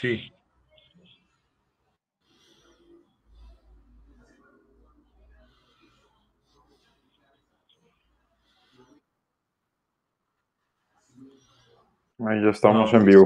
Sí. Ahí ya estamos en vivo.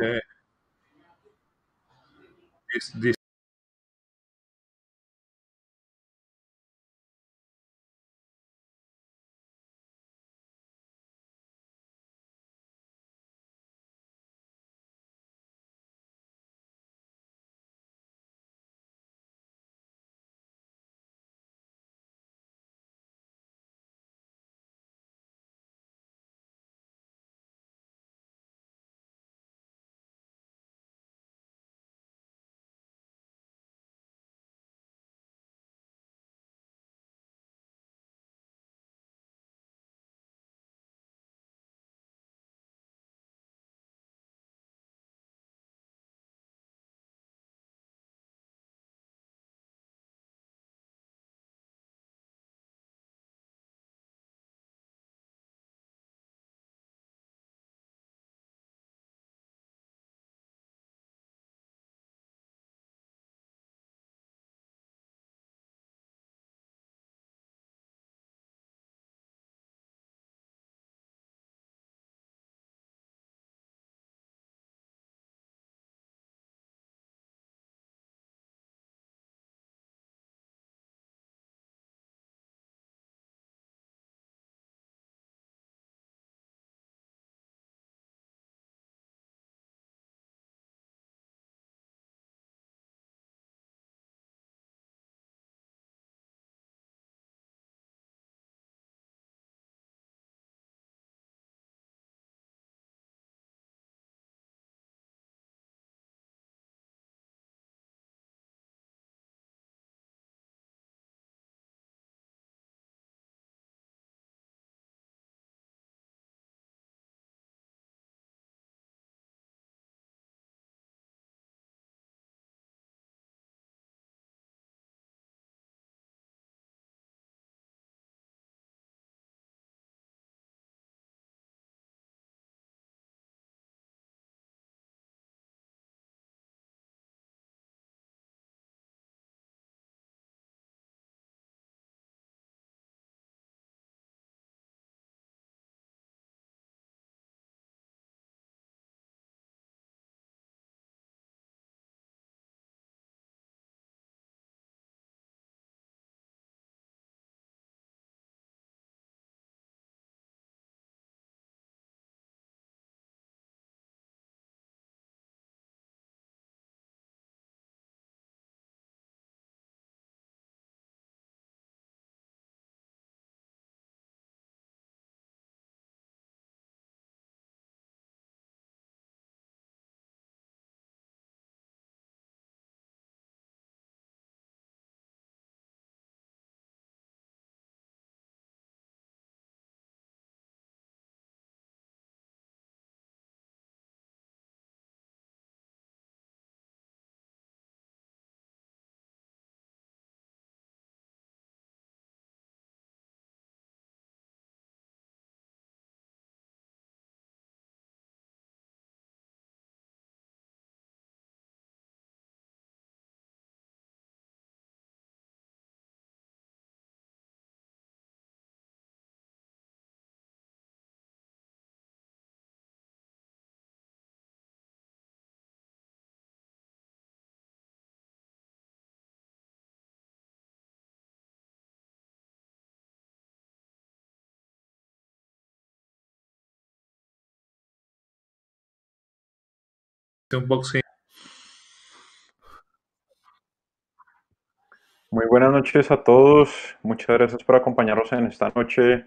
Muy buenas noches a todos. Muchas gracias por acompañarnos en esta noche.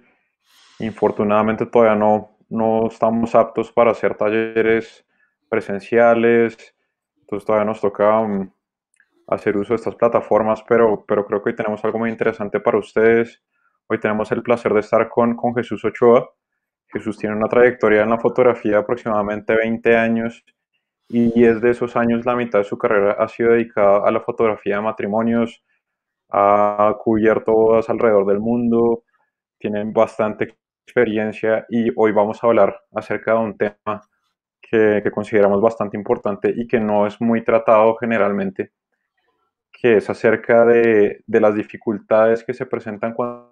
Infortunadamente todavía no, no estamos aptos para hacer talleres presenciales. Entonces todavía nos toca um, hacer uso de estas plataformas, pero, pero creo que hoy tenemos algo muy interesante para ustedes. Hoy tenemos el placer de estar con, con Jesús Ochoa. Jesús tiene una trayectoria en la fotografía de aproximadamente 20 años y es de esos años la mitad de su carrera ha sido dedicada a la fotografía de matrimonios, ha cubierto bodas alrededor del mundo, tienen bastante experiencia y hoy vamos a hablar acerca de un tema que, consideramos bastante importante y que no es muy tratado generalmente, que es acerca de las dificultades que se presentan cuando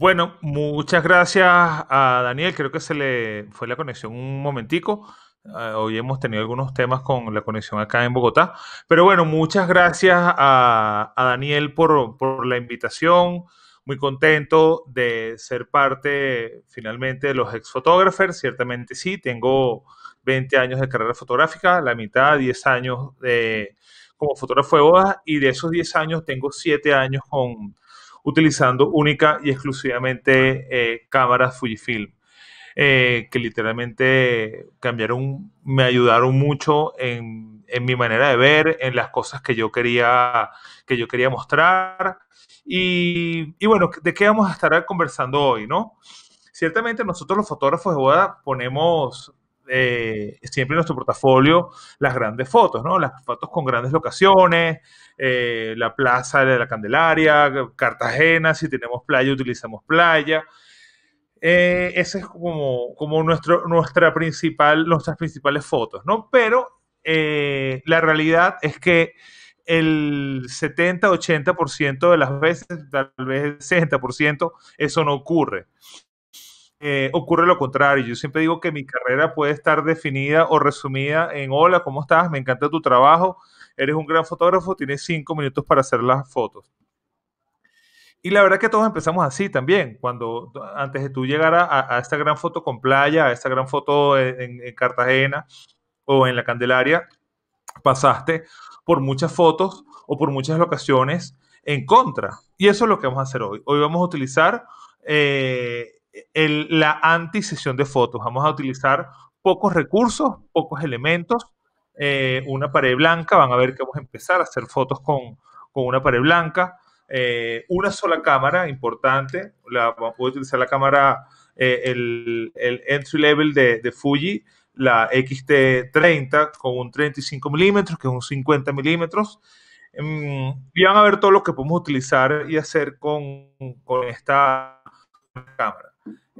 Bueno, muchas gracias a Daniel. Creo que se le fue la conexión un momentico. Ah, hoy hemos tenido algunos temas con la conexión acá en Bogotá. Pero bueno, muchas gracias a, Daniel por, por, la invitación. Muy contento de ser parte finalmente de los ex fotógrafos. Ciertamente sí, tengo 20 años de carrera fotográfica, la mitad, 10 años de, como fotógrafo de bodas y de esos 10 años tengo 7 años con utilizando única y exclusivamente eh, cámaras Fujifilm, eh, que literalmente cambiaron, me ayudaron mucho en, en, mi manera de ver, en las cosas que yo quería, que yo quería mostrar. Y, y bueno, ¿de qué vamos a estar conversando hoy, no? Ciertamente nosotros los fotógrafos de boda ponemos eh, siempre en nuestro portafolio las grandes fotos, ¿no? Las fotos con grandes locaciones, eh, la plaza de la Candelaria, Cartagena, si tenemos playa, utilizamos playa. Eh, esa es como, como nuestro, nuestra principal, nuestras principales fotos, ¿no? Pero la realidad es que el 70-80% de las veces, tal vez el 60%, eso no ocurre. Eh, ocurre lo contrario. Yo siempre digo que mi carrera puede estar definida o resumida en hola, ¿cómo estás? Me encanta tu trabajo. Eres un gran fotógrafo, tienes cinco minutos para hacer las fotos. Y la verdad que todos empezamos así también. Cuando antes de tú llegar a, esta gran foto con playa, a esta gran foto en, en Cartagena o en la Candelaria, pasaste por muchas fotos o por muchas locaciones en contra. Y eso es lo que vamos a hacer hoy. Hoy vamos a utilizar eh, la anti-sesión de fotos. Vamos a utilizar pocos recursos, pocos elementos, eh, una pared blanca. Van a ver que vamos a empezar a hacer fotos con, una pared blanca. Eh, una sola cámara, importante. La, vamos a utilizar la cámara, eh, el, entry level de, Fuji, la XT30 con un 35 milímetros, que es un 50 milímetros. Mm, y van a ver todo lo que podemos utilizar y hacer con, con esta cámara.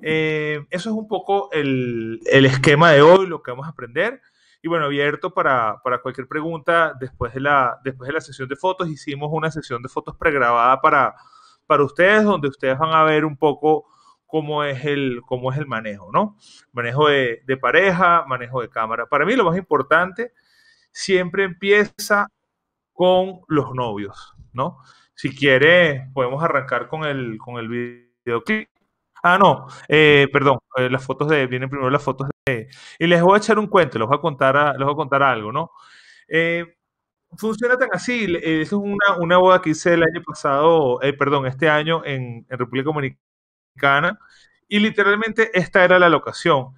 Eh, eso es un poco el, esquema de hoy, lo que vamos a aprender. Y bueno, abierto para, cualquier pregunta después de, la, después de la sesión de fotos. Hicimos una sesión de fotos pregrabada para, para ustedes, donde ustedes van a ver un poco cómo es el, cómo es el manejo, ¿no? Manejo de, de pareja, manejo de cámara. Para mí lo más importante siempre empieza con los novios, ¿no? Si quiere, podemos arrancar con el, con el videoclip. Ah, no, eh, perdón, eh, las fotos de, vienen primero las fotos de, y les voy a echar un cuento, les voy a contar, les voy a contar algo, ¿no? Eh, funciona tan así, eso es una, una, boda que hice el año pasado, perdón, este año en, en, República Dominicana, y literalmente esta era la locación.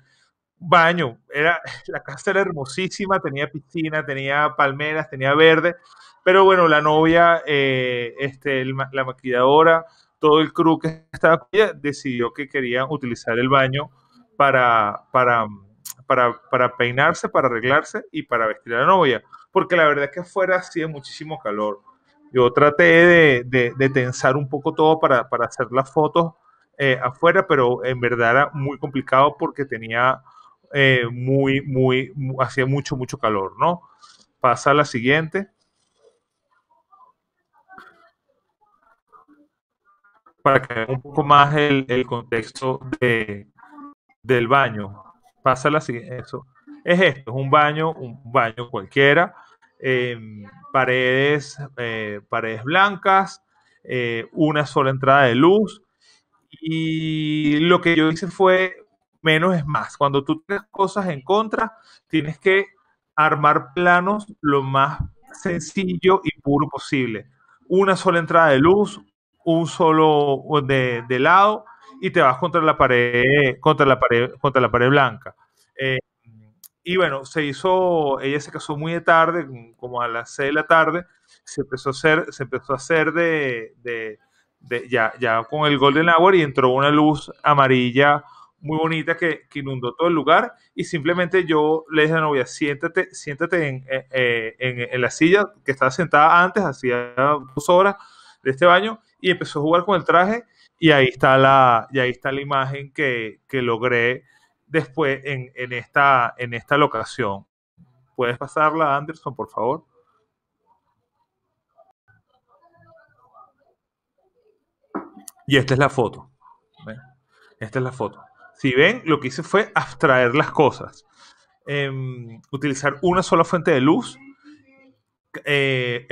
Baño, era, la casa era hermosísima, tenía piscina, tenía palmeras, tenía verde, pero bueno, la novia, este, la maquilladora, todo el crew que estaba decidió que querían utilizar el baño para, para, para, peinarse, para arreglarse y para vestir a la novia. Porque la verdad es que afuera hacía muchísimo calor. Yo traté de, tensar un poco todo para, hacer las fotos eh, afuera, pero en verdad era muy complicado porque tenía eh, muy, muy, hacía mucho, mucho calor, ¿no? Pasa a la siguiente. Para que vean un poco más el, contexto de, del baño. Pasa la eso. Es esto, es un baño, un baño cualquiera, em, paredes, eh, paredes blancas, eh, una sola entrada de luz. Y lo que yo hice fue menos es más. Cuando tú tienes cosas en contra, tienes que armar planos lo más sencillo y puro posible. Una sola entrada de luz, un solo de, de, lado y te vas contra la pared, contra la pared, contra la pared blanca. Eh, y bueno, se hizo, ella se casó muy de tarde, como a las 6 de la tarde, se empezó a hacer, se empezó a hacer de, de, ya, ya con el Golden Hour y entró una luz amarilla muy bonita que, que, inundó todo el lugar y simplemente yo le dije a la novia, siéntate, siéntate en, eh, eh, en, en, la silla que estaba sentada antes, hacía dos horas de este baño y empezó a jugar con el traje y ahí está la, y ahí está la imagen que, que logré después en, en, esta, en esta locación. ¿Puedes pasarla, Anderson, por favor? Y esta es la foto. Esta es la foto. Si ven, lo que hice fue abstraer las cosas. Eh, utilizar una sola fuente de luz. Eh,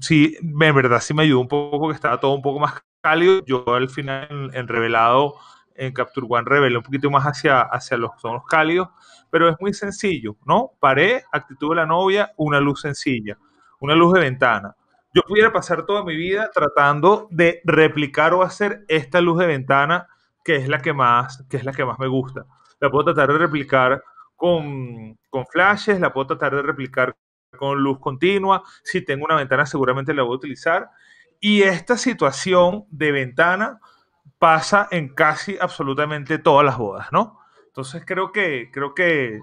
sí, en verdad sí me ayudó un poco, que estaba todo un poco más cálido. Yo al final en, en revelado, en Capture One revelé un poquito más hacia, hacia los tonos cálidos, pero es muy sencillo, ¿no? Paré, actitud de la novia, una luz sencilla, una luz de ventana. Yo pudiera pasar toda mi vida tratando de replicar o hacer esta luz de ventana que es la que más, que es la que más me gusta. La puedo tratar de replicar con, con flashes, la puedo tratar de replicar con luz continua. Si tengo una ventana, seguramente la voy a utilizar. Y esta situación de ventana pasa en casi absolutamente todas las bodas, ¿no? Entonces creo que, creo que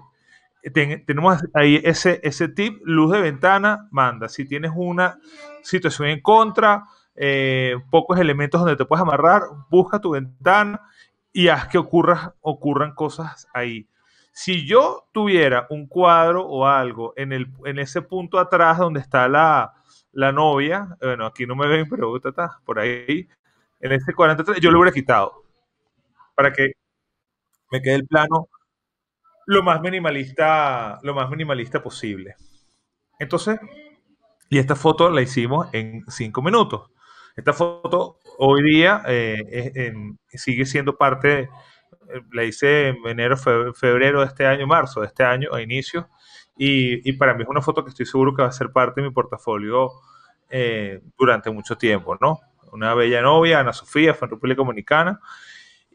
ten, tenemos ahí ese, ese tip, luz de ventana, manda. Si tienes una situación en contra, eh, pocos elementos donde te puedes amarrar, busca tu ventana y haz que ocurra, ocurran cosas ahí. Si yo tuviera un cuadro o algo en, el, en ese punto atrás donde está la, la novia, bueno, aquí no me ven, pero está por ahí, en ese 43, yo lo hubiera quitado para que me quede el plano lo más minimalista, lo más minimalista posible. Entonces, y esta foto la hicimos en cinco minutos. Esta foto hoy día eh, sigue siendo parte, la hice en enero, febrero de este año, marzo de este año, a inicio, y, y, para mí es una foto que estoy seguro que va a ser parte de mi portafolio eh, durante mucho tiempo, ¿no? Una bella novia, Ana Sofía, fue en República Dominicana.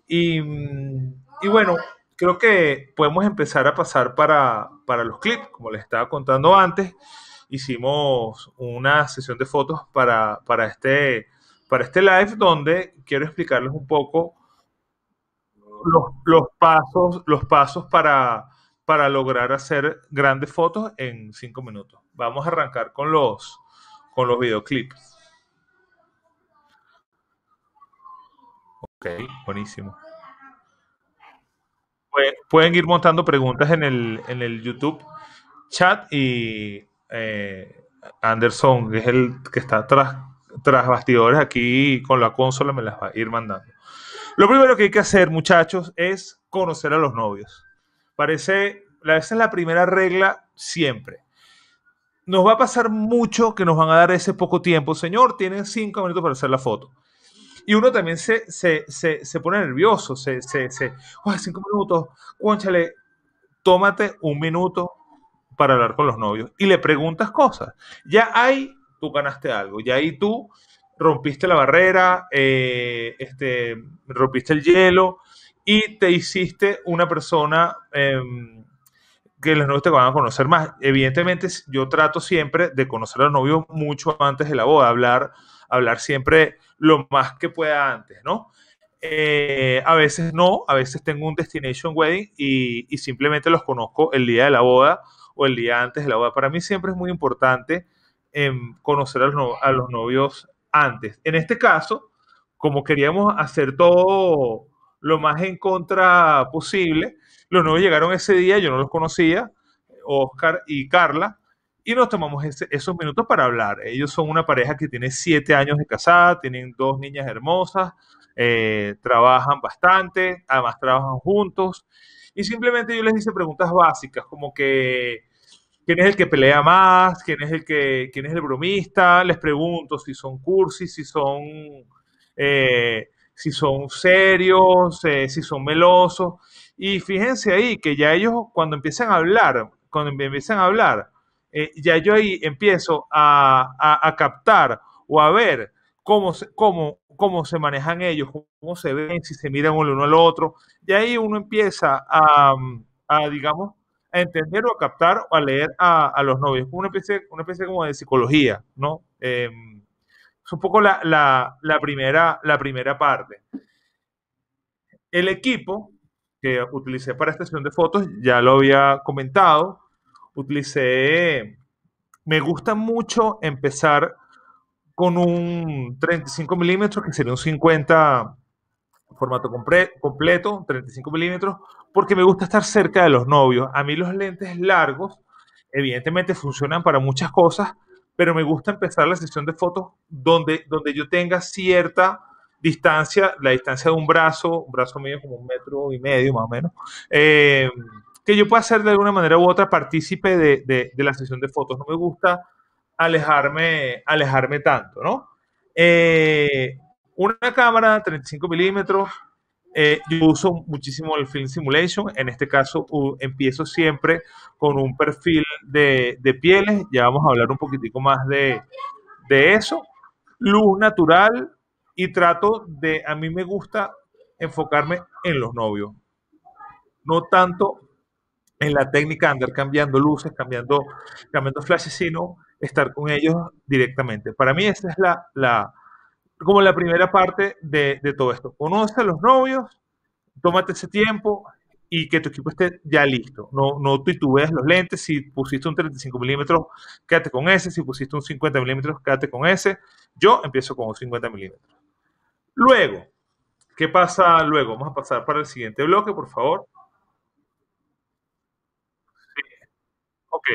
Y, y, bueno, creo que podemos empezar a pasar para, para los clips, como les estaba contando antes hicimos una sesión de fotos para, para, este, para este live donde quiero explicarles un poco los, los pasos, los pasos para, para lograr hacer grandes fotos en cinco minutos. Vamos a arrancar con los, con los videoclips. Ok, buenísimo. Pueden ir montando preguntas en el, en el YouTube chat y eh, Anderson, que es el que está tras, tras bastidores aquí con la consola, me las va a ir mandando. Lo primero que hay que hacer, muchachos, es conocer a los novios. Parece, esa es la primera regla siempre. Nos va a pasar mucho que nos van a dar ese poco tiempo. Señor, tienen cinco minutos para hacer la foto. Y uno también se, se, se, se pone nervioso, se, se, se, oh, cinco minutos, conchale, tómate un minuto, para hablar con los novios y le preguntas cosas. Ya ahí tú ganaste algo, ya ahí tú rompiste la barrera, eh, este, rompiste el hielo y te hiciste una persona eh, que los novios te van a conocer más. Evidentemente, yo trato siempre de conocer a los novios mucho antes de la boda, hablar, hablar siempre lo más que pueda antes, ¿no? Eh, a veces no, a veces tengo un destination wedding y, y simplemente los conozco el día de la boda o el día antes de la boda. Para mí siempre es muy importante eh, conocer a los, a los, novios antes. En este caso, como queríamos hacer todo lo más en contra posible, los novios llegaron ese día, yo no los conocía, Oscar y Carla, y nos tomamos esos minutos para hablar. Ellos son una pareja que tiene siete años de casada, tienen dos niñas hermosas, eh, trabajan bastante, además trabajan juntos y simplemente yo les hice preguntas básicas, como que quién es el que pelea más, quién es el que, quién es el bromista, les pregunto si son cursis, si son, eh, si son serios, eh, si son melosos. Y fíjense ahí que ya ellos cuando empiezan a hablar, cuando empiezan a hablar, eh, ya yo ahí empiezo a, a, captar o a ver cómo, cómo, cómo se manejan ellos, cómo se ven, si se miran uno al otro. Y ahí uno empieza a, a digamos, entender o a captar o a leer a, a los novios. Una especie, una especie como de psicología, ¿no? Eh, es un poco la, la, la, primera, la primera parte. El equipo, que utilicé para esta sesión de fotos, ya lo había comentado, utilicé, me gusta mucho empezar con un 35 milímetros, que sería un 50 formato completo, 35 milímetros, porque me gusta estar cerca de los novios. A mí los lentes largos, evidentemente funcionan para muchas cosas, pero me gusta empezar la sesión de fotos donde, donde yo tenga cierta distancia, la distancia de un brazo, un brazo medio como un metro y medio más o menos, eh, que yo pueda ser de alguna manera u otra partícipe de, de, la sesión de fotos. No me gusta alejarme, alejarme tanto, ¿no? Eh, una cámara 35 milímetros, eh, yo uso muchísimo el Film Simulation. En este caso, empiezo siempre con un perfil de, de, pieles. Ya vamos a hablar un poquitico más de, de eso. Luz natural y trato de, a mí me gusta enfocarme en los novios. No tanto en la técnica andar cambiando luces, cambiando, cambiando flashes, sino estar con ellos directamente. Para mí esa es la, la como la primera parte de, de todo esto. Conoce a los novios, tómate ese tiempo y que tu equipo esté ya listo. No, no titubees los lentes. Si pusiste un 35 milímetros, quédate con ese. Si pusiste un 50 milímetros, quédate con ese. Yo empiezo con un 50 milímetros. Luego, ¿qué pasa luego? Vamos a pasar para el siguiente bloque, por favor. Sí. Ok.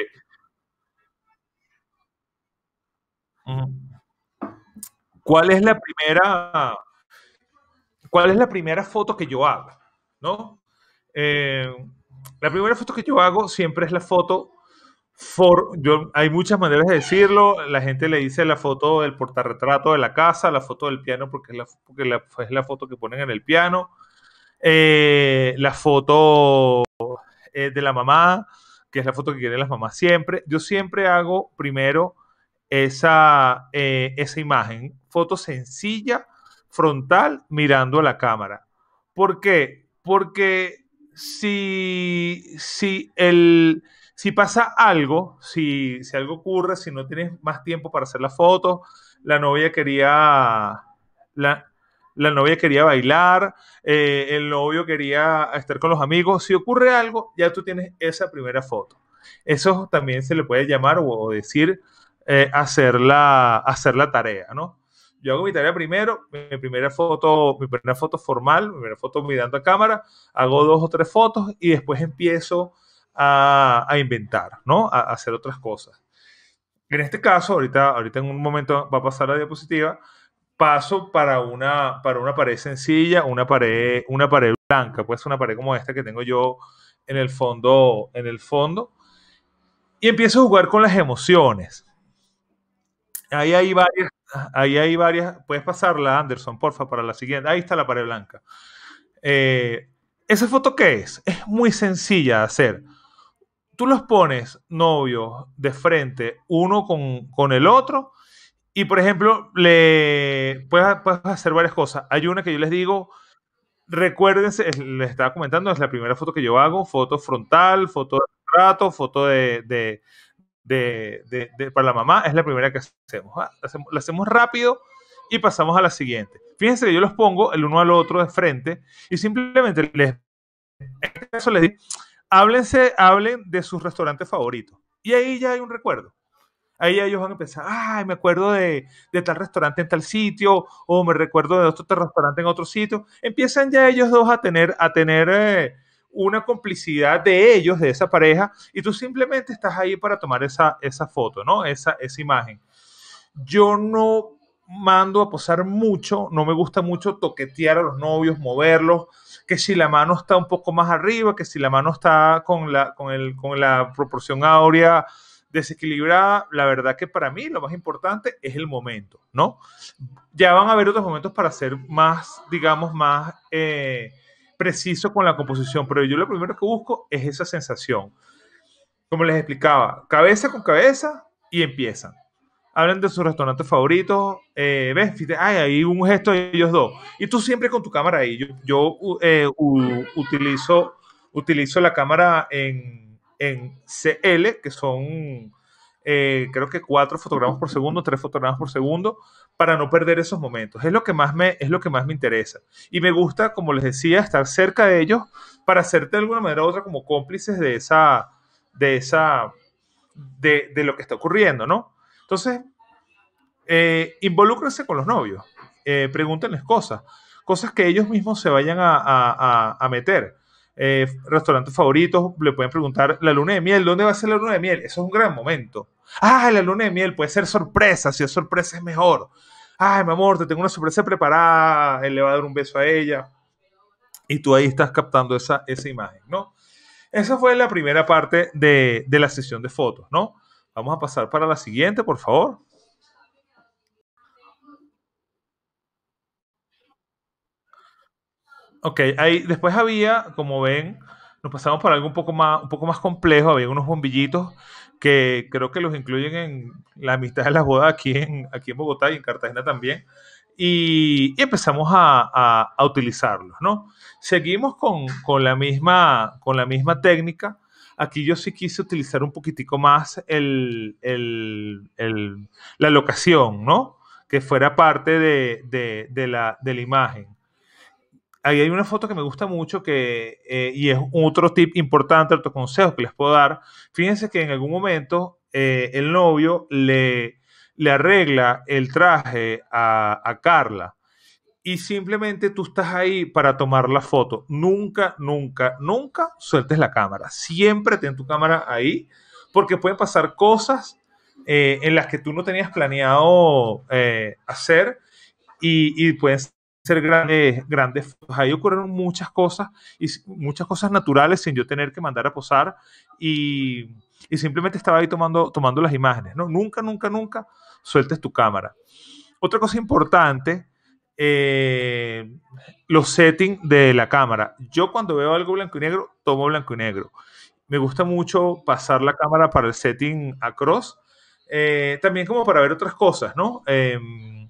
¿Cuál es la primera, cuál es la primera foto que yo hago? ¿No? Eh, la primera foto que yo hago siempre es la foto For, yo, hay muchas maneras de decirlo. La gente le dice la foto del portarretrato de la casa, la foto del piano, porque es la, porque es la foto que ponen en el piano. Eh, la foto eh, de la mamá, que es la foto que quieren las mamás siempre. Yo siempre hago primero esa, eh, esa imagen, foto sencilla, frontal, mirando a la cámara. ¿Por qué? Porque si, si, el, si pasa algo, si, si algo ocurre, si no tienes más tiempo para hacer la foto, la novia quería... La, la novia quería bailar, eh, el novio quería estar con los amigos. Si ocurre algo, ya tú tienes esa primera foto. Eso también se le puede llamar o decir eh, hacer, la, hacer la tarea, ¿no? Yo hago mi tarea primero, mi primera foto, mi primera foto formal, mi primera foto mirando a cámara, hago dos o tres fotos y después empiezo a, a inventar, ¿no? A, hacer otras cosas. En este caso, ahorita, ahorita en un momento va a pasar la diapositiva, paso para una, para una pared sencilla, una pared, una pared blanca, puede ser una pared como esta que tengo yo en el fondo, en el fondo, y empiezo a jugar con las emociones. Ahí hay varias, ahí hay varias. Puedes pasarla, Anderson, porfa, para la siguiente. Ahí está la pared blanca. Eh, ¿Esa foto qué es? Es muy sencilla de hacer. Tú los pones novios de frente, uno con, el otro, y por ejemplo, le puedes, hacer varias cosas. Hay una que yo les digo, recuérdense, les estaba comentando, es la primera foto que yo hago, foto frontal, foto de rato, foto de, para la mamá es la primera que hacemos. ¿ah? La hacemos. Hacemos rápido y pasamos a la siguiente. Fíjense que yo los pongo el uno al otro de frente y simplemente les, en este les digo, háblense, hablen de sus restaurantes favoritos. Y ahí ya hay un recuerdo. Ahí ellos van a empezar, ay, me acuerdo de, de, tal restaurante en tal sitio, o me recuerdo de otro restaurante en otro sitio. Empiezan ya ellos dos a tener, a tener eh, una complicidad de ellos, de esa pareja, y tú simplemente estás ahí para tomar esa, esa foto, ¿no? Esa, esa imagen. Yo no mando a posar mucho, no me gusta mucho toquetear a los novios, moverlos, que si la mano está un poco más arriba, que si la mano está con la, con el, con la proporción áurea desequilibrada, la verdad que para mí lo más importante es el momento, ¿no? Ya van a haber otros momentos para ser más, digamos, más... Eh, preciso con la composición, pero yo lo primero que busco es esa sensación. Como les explicaba, cabeza con cabeza y empiezan. Hablan de sus restaurantes favoritos. Eh, ¿Ves? Ay, hay un gesto de ellos dos. Y tú siempre con tu cámara ahí. Yo, eh, utilizo, utilizo la cámara en, en CL, que son eh, creo que cuatro fotogramas por segundo, tres fotogramas por segundo, para no perder esos momentos. Es lo que más me, es lo que más me interesa. Y me gusta, como les decía, estar cerca de ellos para hacerte de alguna manera u otra como cómplices de esa, de esa, de, de lo que está ocurriendo, ¿no? Entonces, eh, involúcrense con los novios, eh, pregúntenles cosas, cosas que ellos mismos se vayan a, a, meter. Eh, restaurantes favoritos, le pueden preguntar la luna de miel, ¿dónde va a ser la luna de miel? Eso es un gran momento. Ah, la luna de miel puede ser sorpresa, si es sorpresa es mejor. Ay, mi amor, te tengo una sorpresa preparada, él le va a dar un beso a ella. Y tú ahí estás captando esa, esa imagen, ¿no? Esa fue la primera parte de, de la sesión de fotos, ¿no? Vamos a pasar para la siguiente, por favor. Ok, ahí después había, como ven, nos pasamos por algo un poco más, un poco más complejo, había unos bombillitos que creo que los incluyen en la amistad de las bodas aquí en, aquí en Bogotá y en Cartagena también. Y, empezamos a, a, utilizarlos, ¿no? Seguimos con, con, la misma, con la misma técnica. Aquí yo sí quise utilizar un poquitico más el, el, el, la locación, ¿no? Que fuera parte de, de, la, de la imagen ahí hay una foto que me gusta mucho que, eh, y es otro tip importante, otro consejo que les puedo dar. Fíjense que en algún momento eh, el novio le, le arregla el traje a, a, Carla y simplemente tú estás ahí para tomar la foto. Nunca, nunca, nunca sueltes la cámara. Siempre ten tu cámara ahí porque pueden pasar cosas eh, en las que tú no tenías planeado eh, hacer y, y pueden ser grandes, grandes fotos. Ahí ocurrieron muchas cosas y muchas cosas naturales sin yo tener que mandar a posar y, y, simplemente estaba ahí tomando, tomando las imágenes. ¿no? Nunca, nunca, nunca sueltes tu cámara. Otra cosa importante, eh, los settings de la cámara. Yo cuando veo algo blanco y negro, tomo blanco y negro. Me gusta mucho pasar la cámara para el setting across. Eh, también como para ver otras cosas, ¿no? Eh,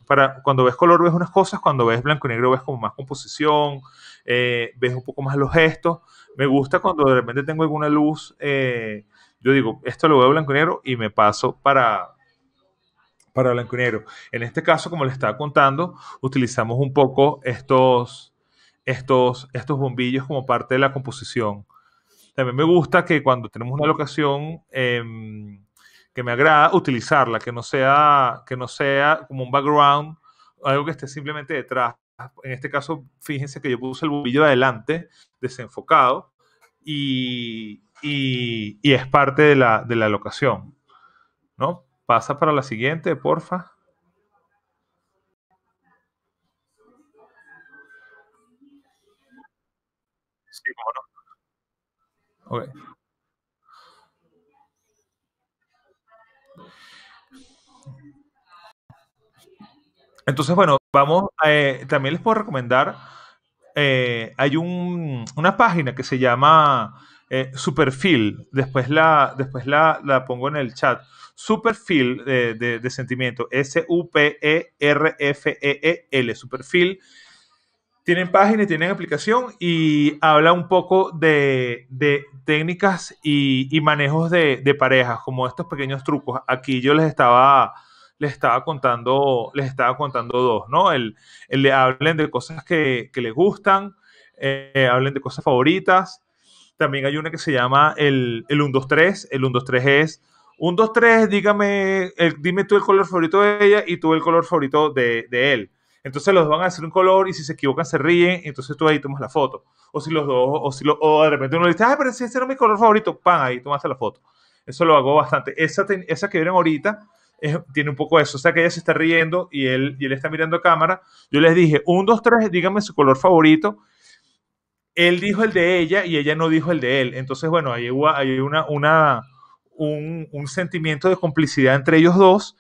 para cuando ves color ves unas cosas, cuando ves blanco y negro ves como más composición, eh, ves un poco más los gestos. Me gusta cuando de repente tengo alguna luz, eh, yo digo, esto lo veo blanco y negro y me paso para, para blanco y negro. En este caso, como les estaba contando, utilizamos un poco estos, estos, estos bombillos como parte de la composición. También me gusta que cuando tenemos una locación... Que me agrada utilizarla, que no sea, que no sea como un background, algo que esté simplemente detrás. En este caso, fíjense que yo puse el bombillo de adelante, desenfocado, y, y, y es parte de la, de la locación. ¿no? Pasa para la siguiente, porfa. Sí, cómo no. Okay. Entonces, bueno, vamos, eh, también les puedo recomendar, eh, hay un, una página que se llama eh, Superfil, después, la, después la, pongo en el chat, Superfil de, de, de sentimiento, S-U-P-E-R-F-E-E-L, Superfil. Tienen página y tienen aplicación y habla un poco de, de técnicas y, y manejos de parejas, como estos pequeños trucos. Aquí yo les estaba les estaba contando, les estaba contando dos, ¿no? El, el hablen de cosas que, que les gustan, eh, hablen de cosas favoritas. También hay una que se llama el, el 1, 2, 3. El 1, 2, 3 es 1, 2, 3, dígame, dime tú el color favorito de ella y tú el color favorito de, de él. Entonces los van a decir un color y si se equivocan se ríen, entonces tú ahí tomas la foto. O si los dos, o si lo, o de repente uno dice, ay, pero si ese era mi color favorito, pan, ahí tomaste la foto. Eso lo hago bastante. Esa, esa que vieron ahorita tiene un poco eso. O sea, que ella se está riendo y él, y él está mirando a cámara. Yo les dije, un, dos, tres, díganme su color favorito. Él dijo el de ella y ella no dijo el de él. Entonces, bueno, hay, hay una, una, un, un, sentimiento de complicidad entre ellos dos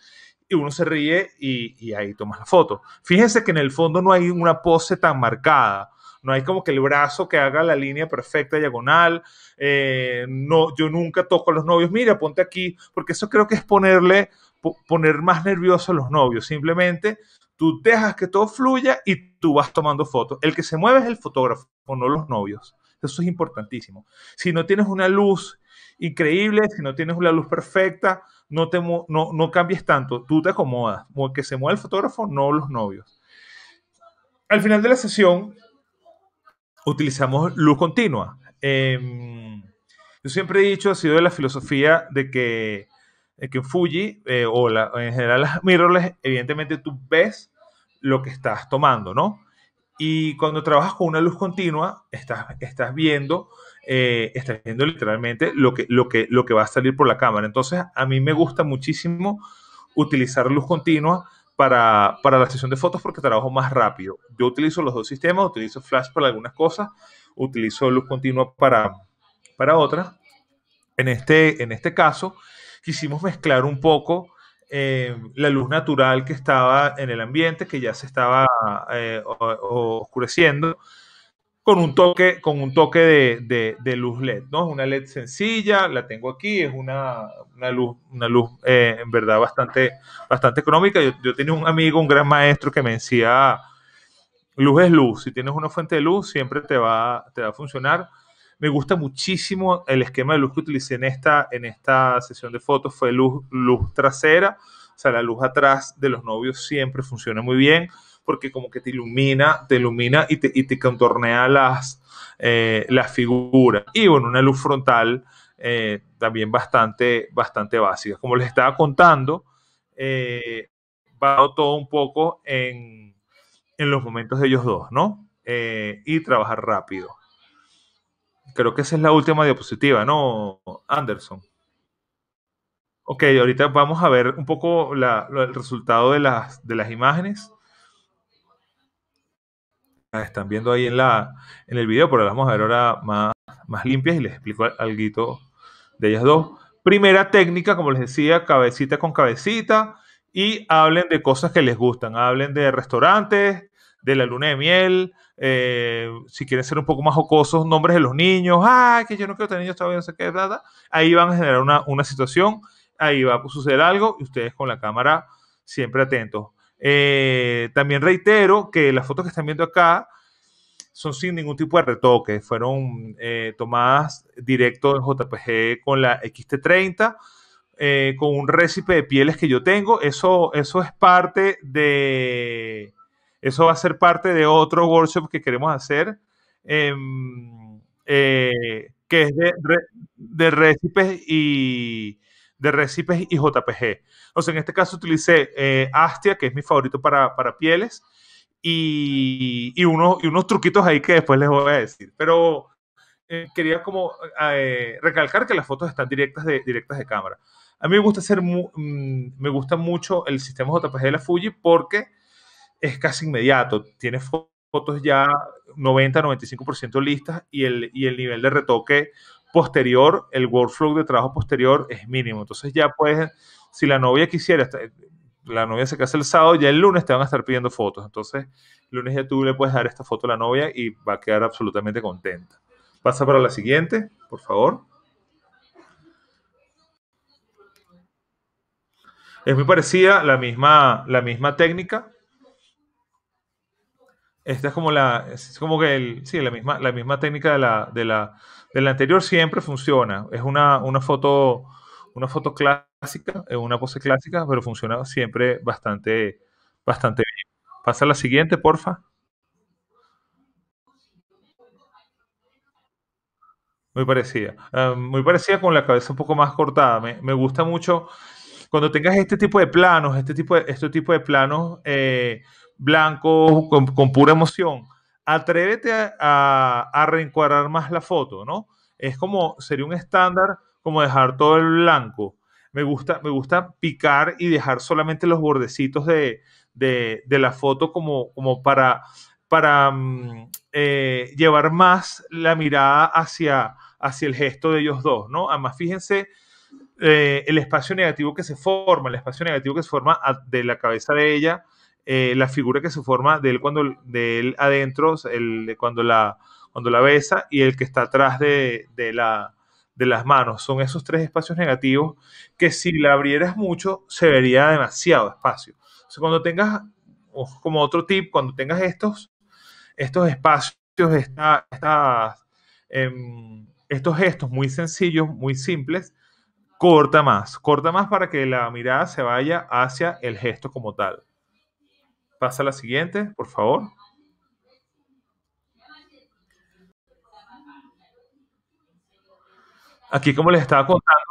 y uno se ríe y, y, ahí tomas la foto. Fíjense que en el fondo no hay una pose tan marcada. No hay como que el brazo que haga la línea perfecta diagonal. Eh, no, yo nunca toco a los novios. Mira, ponte aquí, porque eso creo que es ponerle poner más nerviosos a los novios. Simplemente tú dejas que todo fluya y tú vas tomando fotos. El que se mueve es el fotógrafo, no los novios. Eso es importantísimo. Si no tienes una luz increíble, si no tienes la luz perfecta, no, te, no, no cambies tanto, tú te acomodas, que se mueva el fotógrafo, no los novios. Al final de la sesión, utilizamos luz continua. Em, yo siempre he dicho, ha sido de la filosofía de que, que Fuji, eh, o, en general las mirrorless, evidentemente tú ves lo que estás tomando, ¿no? Y cuando trabajas con una luz continua, estás, estás viendo, eh, estás viendo literalmente lo que, lo, que, lo que va a salir por la cámara. Entonces, a mí me gusta muchísimo utilizar luz continua para, para, la sesión de fotos porque trabajo más rápido. Yo utilizo los dos sistemas, utilizo flash para algunas cosas, utilizo luz continua para, para otras. En este, en este caso, quisimos mezclar un poco eh, la luz natural que estaba en el ambiente, que ya se estaba eh, oscureciendo, con un toque, con un toque de, de, luz LED, ¿no? Una LED sencilla, la tengo aquí, es una, una luz, una luz eh, en verdad bastante, bastante económica. Yo, yo, tenía un amigo, un gran maestro que me decía, luz es luz, si tienes una fuente de luz siempre te va, te va a funcionar. Me gusta muchísimo el esquema de luz que utilicé en esta, en esta sesión de fotos, fue luz, luz trasera, o sea, la luz atrás de los novios siempre funciona muy bien porque como que te ilumina, te ilumina y te, y te contornea las, eh, las figuras. Y bueno, una luz frontal eh, también bastante, bastante básica. Como les estaba contando, eh, va todo un poco en, en, los momentos de ellos dos, ¿no? y trabajar rápido. Creo que esa es la última diapositiva, ¿no, Anderson? Ok, ahorita vamos a ver un poco la, el resultado de las, de las imágenes están viendo ahí en, la, en el video, pero las vamos a ver ahora más, más limpias y les explico algo de ellas dos. Primera técnica, como les decía, cabecita con cabecita y hablen de cosas que les gustan. Hablen de restaurantes, de la luna de miel, eh, si quieren ser un poco más jocosos, nombres de los niños, ay, que yo no quiero tener niños todavía, no sé qué, nada. Ahí van a generar una, una situación, ahí va a suceder algo y ustedes con la cámara siempre atentos. Eh, también reitero que las fotos que están viendo acá son sin ningún tipo de retoque, fueron eh, tomadas directo en JPG con la XT30, eh, con un récipe de pieles que yo tengo. Eso, eso es parte de. Eso va a ser parte de otro workshop que queremos hacer, em, que es de, de récipes y de récipes y JPG. O sea, en este caso utilicé eh, Astia, que es mi favorito para, para pieles, y, y, unos, y unos truquitos ahí que después les voy a decir. Pero eh, quería como eh, recalcar que las fotos están directas de, directas de cámara. A mí me gusta hacer, mm, me gusta mucho el sistema JPG de la Fuji porque es casi inmediato. Tiene fotos ya 90-95% listas y el, y el nivel de retoque posterior, el workflow de trabajo posterior es mínimo. Entonces ya puedes, si la novia quisiera, la novia se casa el sábado, ya el lunes te van a estar pidiendo fotos. Entonces, el lunes ya tú le puedes dar esta foto a la novia y va a quedar absolutamente contenta. Pasa para la siguiente, por favor. Es muy parecida, la misma, la misma técnica. Esta es como la, es como que el, sí, la misma, la misma técnica de la, de la, del anterior siempre funciona. Es una, una foto una foto clásica, es una pose clásica, pero funciona siempre bastante, bastante bien. Pasa a la siguiente, porfa. Muy parecida. Ah, muy parecida con la cabeza un poco más cortada. Me, gusta mucho cuando tengas este tipo de planos, este tipo de, este tipo de planos eh, blancos con, pura emoción atrévete a, a, reencuadrar más la foto, ¿no? Es como, sería un estándar como dejar todo el blanco. Me gusta, me gusta picar y dejar solamente los bordecitos de, de, la foto como, como para, para mm, eh, llevar más la mirada hacia, hacia el gesto de ellos dos, ¿no? Además, fíjense eh, el espacio negativo que se forma, el espacio negativo que se forma de la cabeza de ella eh, la figura que se forma de él cuando de él adentro, el, cuando, la, cuando la besa y el que está atrás de, de, la, de las manos. Son esos tres espacios negativos que si la abrieras mucho se vería demasiado espacio. O sea, cuando tengas, como otro tip, cuando tengas estos, estos espacios, estas, estas, em, estos gestos muy sencillos, muy simples, corta más, corta más para que la mirada se vaya hacia el gesto como tal. Pasa a la siguiente, por favor. Aquí, como les estaba contando,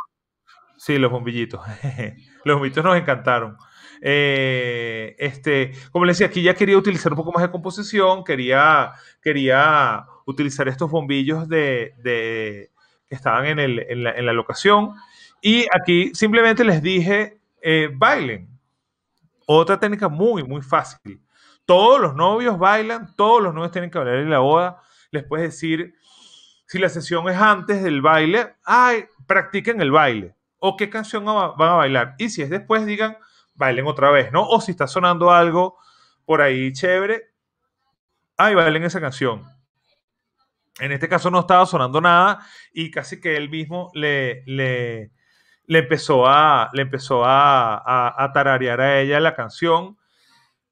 sí, los bombillitos. los bombillitos nos encantaron. Eh, este, como les decía, aquí ya quería utilizar un poco más de composición, quería, quería utilizar estos bombillos de, de que estaban en, el, en, la, en, la, locación. Y aquí simplemente les dije, eh, bailen. Otra técnica muy, muy fácil. Todos los novios bailan, todos los novios tienen que bailar en la boda. Les puedes decir, si la sesión es antes del baile, ay, practiquen el baile. O qué canción van a bailar. Y si es después, digan, bailen otra vez, ¿no? O si está sonando algo por ahí chévere, ay, bailen esa canción. En este caso no estaba sonando nada y casi que él mismo le, le, le empezó, a, le empezó a, a, tararear a ella la canción.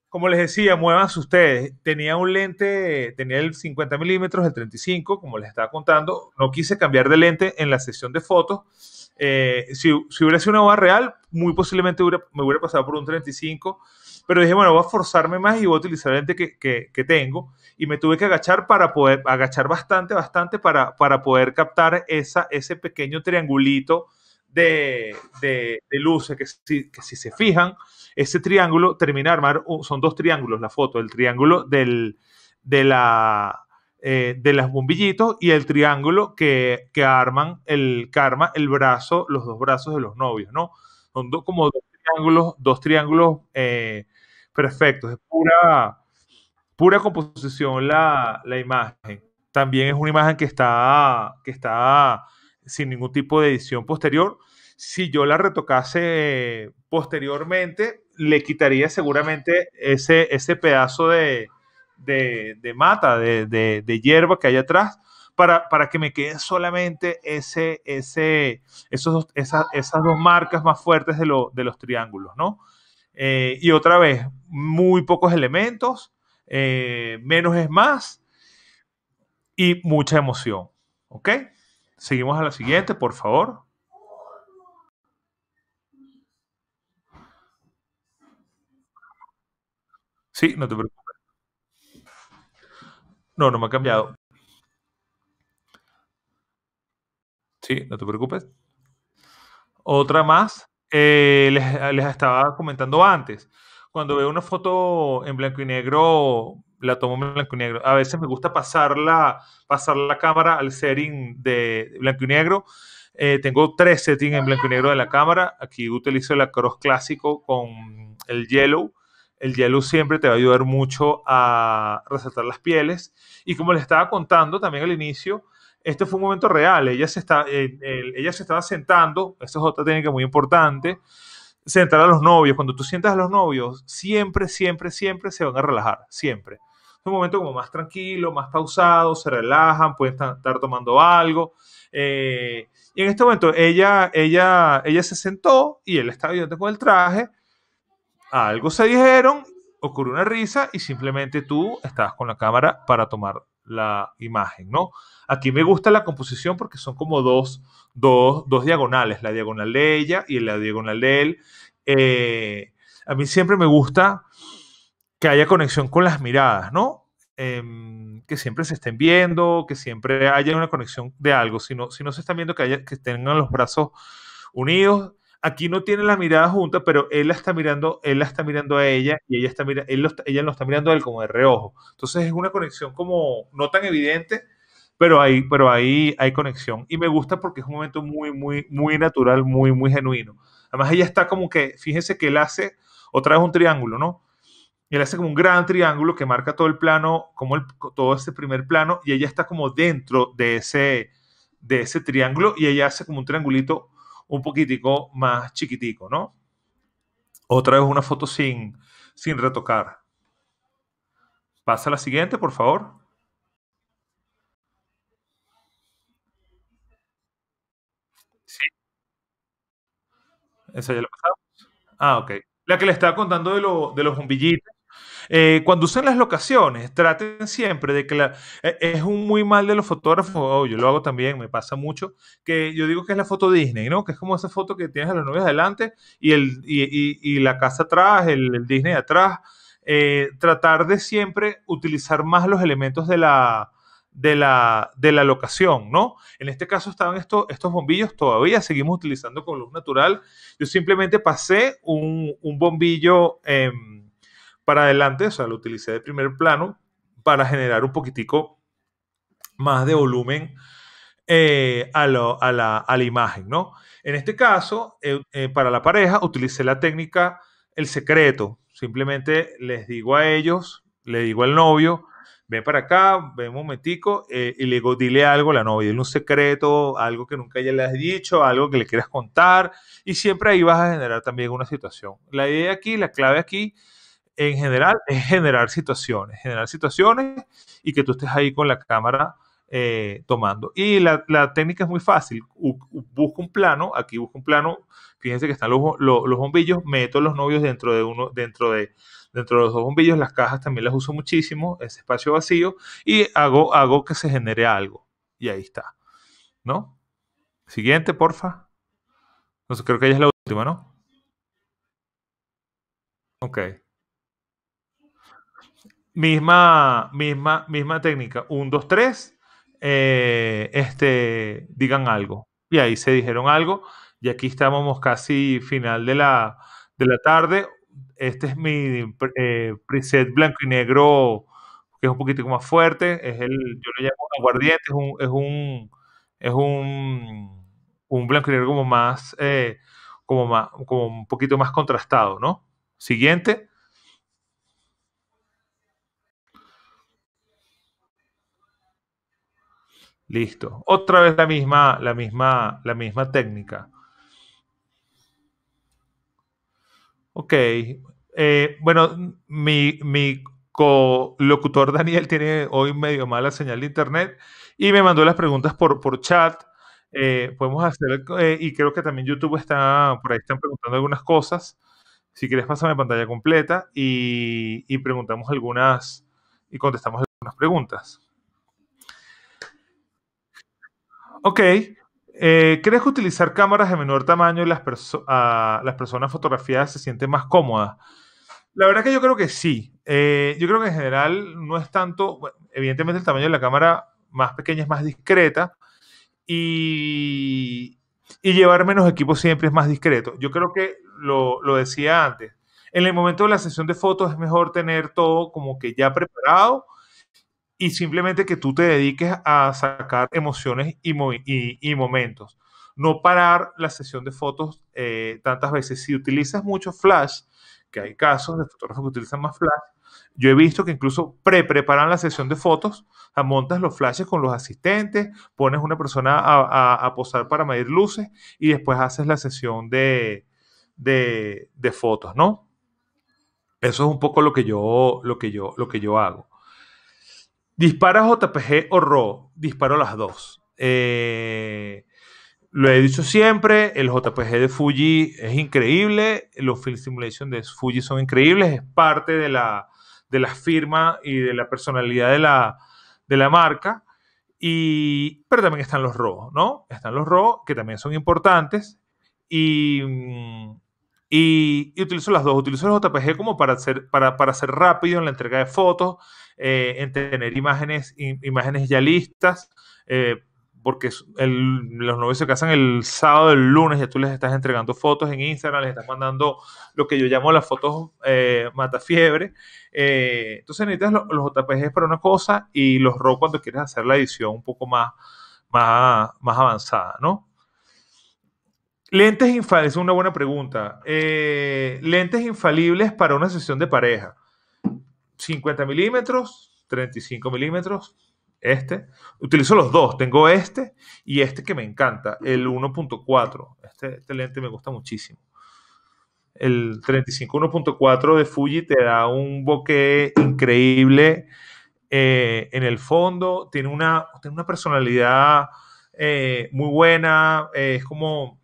Como les decía, muévanse ustedes. Tenía un lente, tenía el 50 milímetros, el 35, como les estaba contando. No quise cambiar de lente en la sesión de fotos. Eh, si, si, hubiera sido una boda real, muy posiblemente hubiera, me hubiera pasado por un 35. Pero dije, bueno, voy a forzarme más y voy a utilizar el lente que, que, que tengo. Y me tuve que agachar para poder, agachar bastante, bastante para, para poder captar esa, ese pequeño triangulito de, luces que si, que si, se fijan, ese triángulo termina de armar, son dos triángulos la foto, el triángulo del, de, la, eh, de las bombillitos y el triángulo que, que arman el karma, el brazo, los dos brazos de los novios, ¿no? Son do, como dos triángulos, dos triángulos eh, perfectos, es pura, pura composición la, la imagen. También es una imagen que está, que está sin ningún tipo de edición posterior. Si yo la retocase posteriormente, le quitaría seguramente ese, ese pedazo de, de, de mata, de, de, hierba que hay atrás, para, para que me quede solamente ese, ese, esos, esas, esas dos marcas más fuertes de, lo, de los triángulos, ¿no? Eh, y otra vez, muy pocos elementos, eh, menos es más y mucha emoción, ¿ok? Seguimos a la siguiente, por favor. Sí, no te preocupes. No, no me ha cambiado. Sí, no te preocupes. Otra más, eh, les, les, estaba comentando antes. Cuando veo una foto en blanco y negro, la tomo en blanco y negro. A veces me gusta pasar la, pasar la cámara al setting de blanco y negro. Eh, tengo tres settings en blanco y negro de la cámara. Aquí utilizo el Across clásico con el Yellow. El Yellow siempre te va a ayudar mucho a resaltar las pieles. Y como les estaba contando también al inicio, este fue un momento real. Ella se, está, eh, ella se estaba sentando. Esta es otra técnica muy importante sentar a los novios. Cuando tú sientas a los novios, siempre, siempre, siempre se van a relajar. Siempre un momento como más tranquilo, más pausado, se relajan, pueden estar tomando algo. Eh, y en este momento ella, ella, ella se sentó y él estaba viendo con el traje. Algo se dijeron, ocurrió una risa y simplemente tú estabas con la cámara para tomar la imagen, ¿no? Aquí me gusta la composición porque son como dos, dos, dos diagonales, la diagonal de ella y la diagonal de él. Eh, a mí siempre me gusta que haya conexión con las miradas, ¿no? Eh, que siempre se estén viendo, que siempre haya una conexión de algo. Si no, si no se están viendo, que, haya, que tengan los brazos unidos. Aquí no tiene la mirada junta, pero él la está mirando, él la está mirando a ella y ella está él lo, ella lo está mirando a él como de reojo. Entonces es una conexión como no tan evidente, pero ahí, pero ahí hay conexión. Y me gusta porque es un momento muy, muy, muy natural, muy, muy genuino. Además, ella está como que, fíjense que él hace otra vez un triángulo, ¿no? Y él hace como un gran triángulo que marca todo el plano, como el, todo ese primer plano, y ella está como dentro de ese, de ese triángulo, y ella hace como un triangulito un poquitico más chiquitico, ¿no? Otra vez una foto sin, sin retocar. Pasa a la siguiente, por favor. Sí. Esa ya la pasamos. Ah, ok. La que le estaba contando de, lo, de los bombillitos Eh, cuando usen las locaciones, traten siempre de que la, eh, es un muy mal de los fotógrafos, oh, yo lo hago también, me pasa mucho, que yo digo que es la foto Disney, ¿no? Que es como esa foto que tienes a los novios adelante y, el, y, la casa atrás, el, Disney atrás. Eh, tratar de siempre utilizar más los elementos de la, de la, de la locación, ¿no? En este caso estaban estos, estos bombillos, todavía seguimos utilizando con luz natural. Yo simplemente pasé un, un bombillo em, para adelante, o sea, lo utilicé de primer plano para generar un poquitico más de volumen eh, a, la, imagen, ¿no? En este caso, eh, eh, para la pareja, utilicé la técnica el secreto. Simplemente les digo a ellos, le digo al novio, ven para acá, ven un momentico y le digo, dile algo a la novia, dile un secreto, algo que nunca ella le has dicho, algo que le quieras contar y siempre ahí vas a generar también una situación. La idea aquí, la clave aquí en general es generar situaciones, generar situaciones y que tú estés ahí con la cámara eh, tomando. Y la, la, técnica es muy fácil, busco un plano, aquí busco un plano, fíjense que están los, los, los bombillos, meto los novios dentro de uno, dentro de Dentro de los dos bombillos, las cajas también las uso muchísimo, ese espacio vacío, y hago, hago que se genere algo. Y ahí está. ¿No? Siguiente, porfa. Entonces creo que ella es la última, ¿no? Ok. Misma, misma, misma técnica. Un, dos, tres. Eh, este, digan algo. Y ahí se dijeron algo. Y aquí estábamos casi final de la, de la tarde este es mi eh, preset blanco y negro, que es un poquitico más fuerte. Es el, yo lo llamo aguardiente, es un, es un, es un, un blanco y negro como más, eh, como más, como un poquito más contrastado, ¿no? Siguiente. Listo. Otra vez la misma, la misma, la misma técnica. Ok. Eh, bueno, mi, mi colocutor Daniel tiene hoy medio mala señal de internet y me mandó las preguntas por, por chat. Eh, podemos hacer, eh, y creo que también YouTube está, por ahí están preguntando algunas cosas. Si quieres, pásame pantalla completa y, y preguntamos algunas y contestamos algunas preguntas. Ok, eh, ¿Crees que utilizar cámaras de menor tamaño las, las personas fotografiadas se sienten más cómodas? La verdad que yo creo que sí. Eh, yo creo que en general no es tanto, evidentemente el tamaño de la cámara más pequeña es más discreta y, llevar menos equipo siempre es más discreto. Yo creo que lo, lo decía antes. En el momento de la sesión de fotos es mejor tener todo como que ya preparado y simplemente que tú te dediques a sacar emociones y, momentos. No parar la sesión de fotos eh, tantas veces. Si utilizas mucho flash, que hay casos de fotógrafos que utilizan más flash, yo he visto que incluso pre-preparan la sesión de fotos, montas los flashes con los asistentes, pones una persona a, posar para medir luces y después haces la sesión de, de, de, fotos, ¿no? Eso es un poco lo que yo, lo que yo, lo que yo hago. ¿Dispara JPG o RAW? Disparo las dos. Eh, lo he dicho siempre, el JPG de Fuji es increíble, los Film Simulation de Fuji son increíbles, es parte de la, de la firma y de la personalidad de la, de la marca. Y, pero también están los RAW, ¿no? Están los RAW, que también son importantes. Y, y, utilizo las dos. Utilizo el JPG como para ser, para, para ser rápido en la entrega de fotos eh, en tener imágenes, imágenes ya listas, eh, porque los novios se casan el sábado, el lunes, ya tú les estás entregando fotos en Instagram, les estás mandando lo que yo llamo las fotos eh, matafiebre. Eh, entonces necesitas los, los JPGs para una cosa y los RAW cuando quieres hacer la edición un poco más, más, más avanzada, ¿no? Lentes infalibles, es una buena pregunta. lentes infalibles para una sesión de pareja. 50 milímetros, 35 milímetros, este. Utilizo los dos, tengo este y este que me encanta, el 1.4. Este, este, lente me gusta muchísimo. El 35 1.4 de Fuji te da un bokeh increíble eh, en el fondo, tiene una, tiene una personalidad eh, muy buena, es como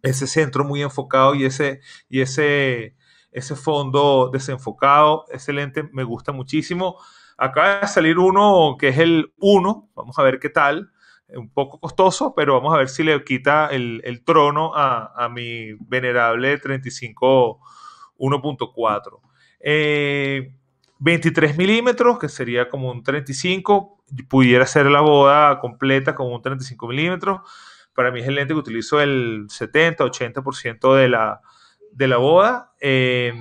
ese centro muy enfocado y ese, y ese ese fondo desenfocado, ese lente me gusta muchísimo. Acaba de salir uno que es el 1, vamos a ver qué tal. Un poco costoso, pero vamos a ver si le quita el, trono a, mi venerable 35 1.4. 23 milímetros, que sería como un 35, pudiera ser la boda completa con un 35 milímetros. Para mí es el lente que utilizo el 70-80% de la, de la boda. Eh,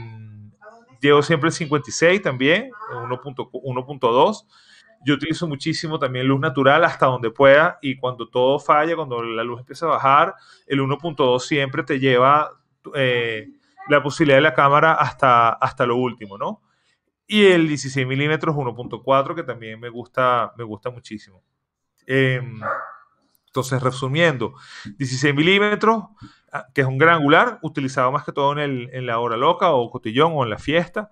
llevo siempre el 56 también, 1.2. Yo utilizo muchísimo también luz natural hasta donde pueda y cuando todo falla, cuando la luz empieza a bajar, el 1.2 siempre te lleva eh, la posibilidad de la cámara hasta, hasta lo último, ¿no? Y el 16 milímetros 1.4 que también me gusta, me gusta muchísimo. Em, entonces, resumiendo, 16 milímetros, ah, que es un gran angular, utilizado más que todo en, el, en, la hora loca o cotillón o en la fiesta.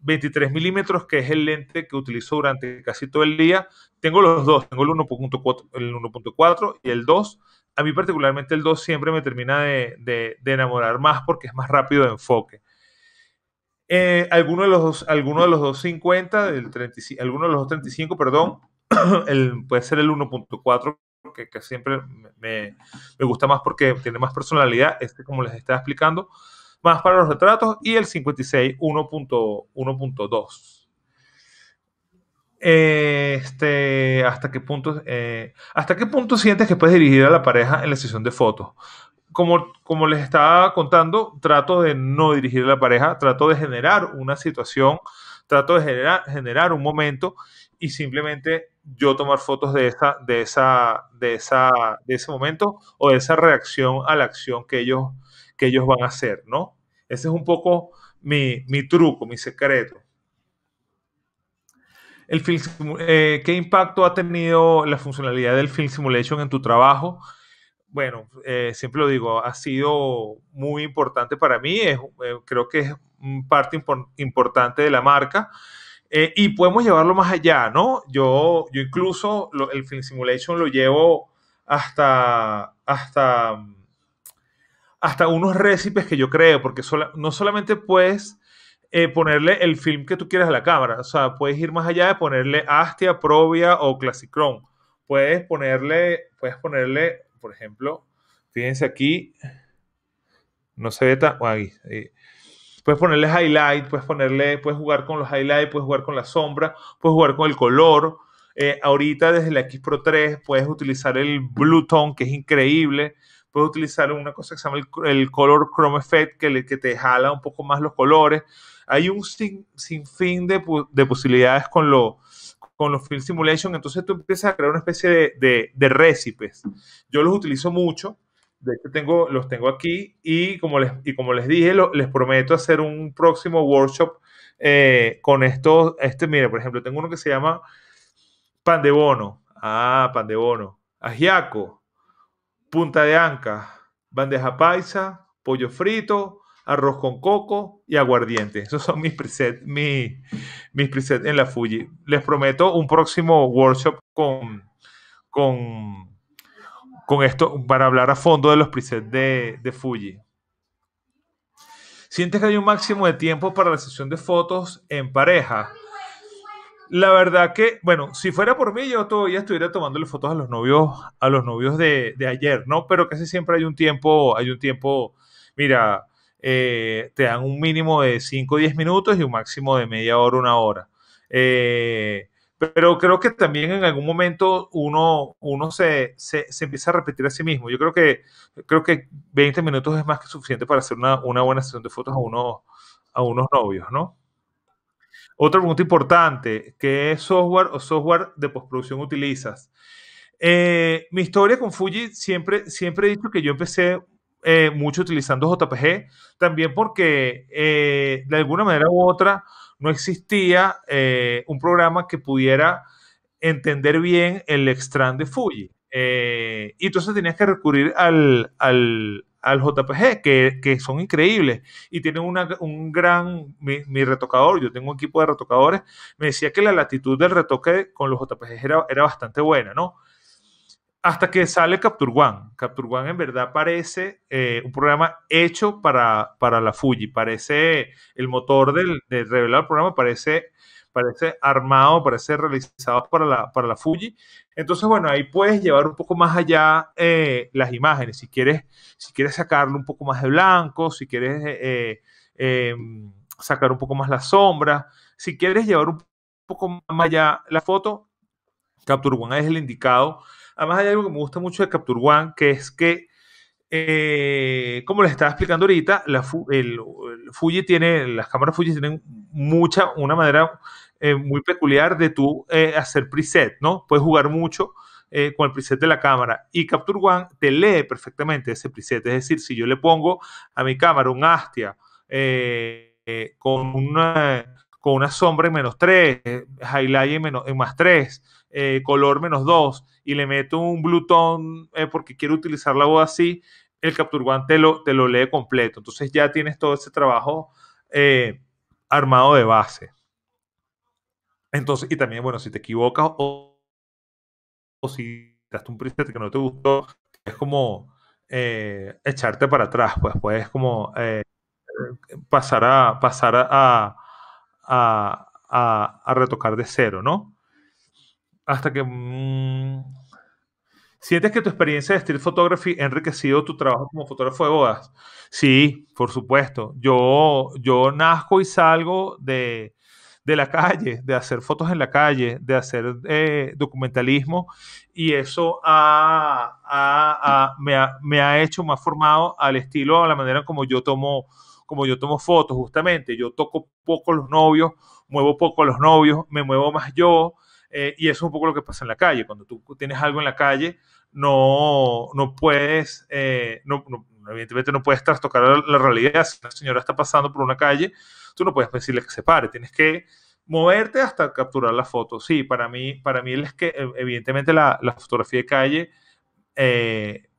23 milímetros, que es el lente que utilizo durante casi todo el día. Tengo los dos, tengo el 1.4 y el 2. A mí particularmente el 2 siempre me termina de, enamorar más porque es más rápido de enfoque. Eh, alguno, de los, alguno de los 250, del 35, alguno de los 235, perdón, puede ser el 1.4 que, siempre me, gusta más porque tiene más personalidad, este como les estaba explicando, más para los retratos, y el 56 1.2. Este, ¿hasta qué punto, eh, hasta qué punto sientes que puedes dirigir a la pareja en la sesión de fotos? Como, como les estaba contando, trato de no dirigir a la pareja, trato de generar una situación, trato de generar, generar un momento y simplemente yo tomar fotos de esa, de esa, de esa, de ese momento o de esa reacción a la acción que ellos, que ellos van a hacer, ¿no? Ese es un poco mi, truco, mi secreto. El eh, ¿Qué impacto ha tenido la funcionalidad del Film Simulation en tu trabajo? Bueno, eh, siempre lo digo, ha sido muy importante para mí, es, eh, creo que es parte importante de la marca. Eh, y podemos llevarlo más allá, ¿no? Yo, yo incluso el Film Simulation lo llevo hasta, hasta, hasta unos récipes que yo creo, porque no solamente puedes eh, ponerle el film que tú quieras a la cámara, o sea, puedes ir más allá de ponerle Astia, Provia o Classic Chrome. Puedes ponerle, puedes ponerle, por ejemplo, fíjense aquí, no se ve tan, ahí Puedes ponerle highlight, puedes ponerle, puedes jugar con los highlights, puedes jugar con la sombra, puedes jugar con el color. Eh, ahorita desde la X Pro 3 puedes utilizar el Blue Tone, que es increíble. Puedes utilizar una cosa que se llama el, Color Chrome Effect, que, le, que te jala un poco más los colores. Hay un sinfín de, de, posibilidades con, lo, con los Film Simulation. Entonces tú empiezas a crear una especie de, de, de récipes. Yo los utilizo mucho de hecho, tengo, los tengo aquí y como les, y como les dije, les prometo hacer un próximo workshop eh, con estos. Este, mire, por ejemplo, tengo uno que se llama pan de bono. Ah, pan de bono. Ajiaco, punta de anca, bandeja paisa, pollo frito, arroz con coco y aguardiente. Esos son mis presets, mis, mis presets en la Fuji. Les prometo un próximo workshop con, con con esto para hablar a fondo de los presets de, de Fuji. ¿Sientes que hay un máximo de tiempo para la sesión de fotos en pareja? La verdad que, bueno, si fuera por mí, yo todavía estuviera tomándole fotos a los novios, a los novios de, ayer, ¿no? Pero casi siempre hay un tiempo, hay un tiempo, mira, eh, te dan un mínimo de 5 o 10 minutos y un máximo de media hora, una hora. Eh, pero creo que también en algún momento uno, uno se, se, empieza a repetir a sí mismo. Yo creo que, creo que 20 minutos es más que suficiente para hacer una, una buena sesión de fotos a, uno, a unos novios, ¿no? Otra pregunta importante, ¿qué software o software de postproducción utilizas? Eh, mi historia con Fuji siempre, siempre he dicho que yo empecé eh, mucho utilizando JPG, también porque eh, de alguna manera u otra no existía eh, un programa que pudiera entender bien el extrán de Fuji. Eh, y entonces tenías que recurrir al, al, JPG, que, son increíbles y tienen un gran, mi, retocador, yo tengo un equipo de retocadores, me decía que la latitud del retoque con los JPG era, era bastante buena, ¿no? Hasta que sale Capture One. Capture One en verdad parece eh, un programa hecho para, para la Fuji. Parece el motor del, del revelado programa, parece, parece armado, parece realizado para la, para la Fuji. Entonces, bueno, ahí puedes llevar un poco más allá eh, las imágenes. Si quieres, si quieres sacarle un poco más de blanco, si quieres eh, em, sacar un poco más la sombra, si quieres llevar un poco más allá la foto, Capture One es el indicado Además hay algo que me gusta mucho de Capture One, que es que, eh, como les estaba explicando ahorita, la, Fuji tiene, las cámaras Fuji tienen mucha, una manera eh, muy peculiar de tú eh, hacer preset, ¿no? Puedes jugar mucho con el preset de la cámara y Capture One te lee perfectamente ese preset. Es decir, si yo le pongo a mi cámara un Astia con una con una sombra en menos 3, highlight en, en más 3, eh, color menos 2 y le meto un blue eh, porque quiero utilizar la voz así, el Capture One te lo, te lo lee completo. Entonces ya tienes todo ese trabajo eh, armado de base. Entonces, y también, bueno, si te equivocas o, si das un preset que no te gustó, es como echarte para atrás, pues puedes como pasar a pasar a, a, a, retocar de cero, ¿no? Hasta que... Mm, ¿Sientes que tu experiencia de street photography ha enriquecido tu trabajo como fotógrafo de bodas? Sí, por supuesto. Yo, yo nazco y salgo de, de la calle, de hacer fotos en la calle, de hacer eh, documentalismo y eso ha, ha, me, ha, hecho, me ha formado al estilo, a la manera como yo tomo, como yo tomo fotos, justamente. Yo toco poco los novios, muevo poco los novios, me muevo más yo, eh, y eso es un poco lo que pasa en la calle. Cuando tú tienes algo en la calle, no, no puedes, eh, no, evidentemente no puedes trastocar la, realidad. Si una señora está pasando por una calle, tú no puedes decirle que se pare. Tienes que moverte hasta capturar la foto. Sí, para mí, para mí es que eh, evidentemente la, fotografía de calle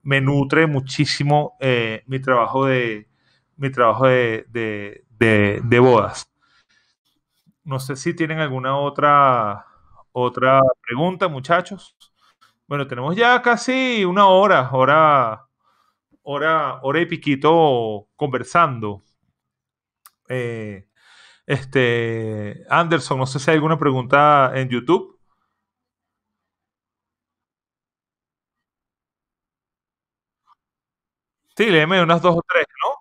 me nutre muchísimo mi trabajo de mi trabajo de, de bodas. No sé si tienen alguna otra otra pregunta, muchachos. Bueno, tenemos ya casi una hora, hora, hora, hora y piquito conversando. Eh, este, Anderson, no sé si hay alguna pregunta en YouTube. Sí, léeme unas dos o tres, ¿no?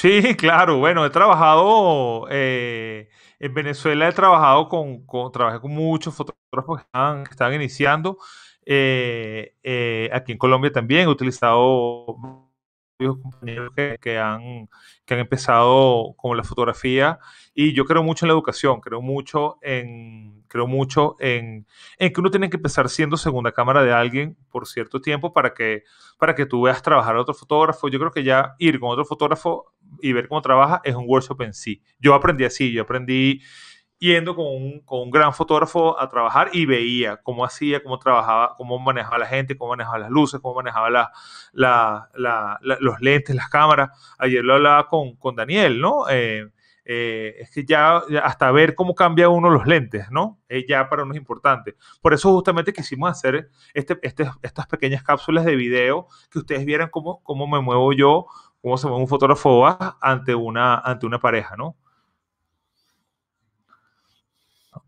Sí, claro, bueno, he trabajado eh, en Venezuela, he trabajado con, con, trabajé con muchos fotógrafos que están, iniciando. Eh, eh, aquí en Colombia también he utilizado compañeros que, que, han, que han empezado con la fotografía y yo creo mucho en la educación, creo mucho en, creo mucho en, en que uno tiene que empezar siendo segunda cámara de alguien por cierto tiempo para que, para que tú veas trabajar a otro fotógrafo. Yo creo que ya ir con otro fotógrafo y ver cómo trabaja es un workshop en sí. Yo aprendí así, yo aprendí yendo con un, con un, gran fotógrafo a trabajar y veía cómo hacía, cómo trabajaba, cómo manejaba la gente, cómo manejaba las luces, cómo manejaba la, la, la, los lentes, las cámaras. Ayer lo hablaba con, con Daniel, ¿no? Eh, eh, es que ya, hasta ver cómo cambia uno los lentes, ¿no? Eh, ya para uno es importante. Por eso justamente quisimos hacer este, este, estas pequeñas cápsulas de video que ustedes vieran cómo, cómo me muevo yo, cómo se mueve un fotógrafo ante una, ante una pareja, ¿no?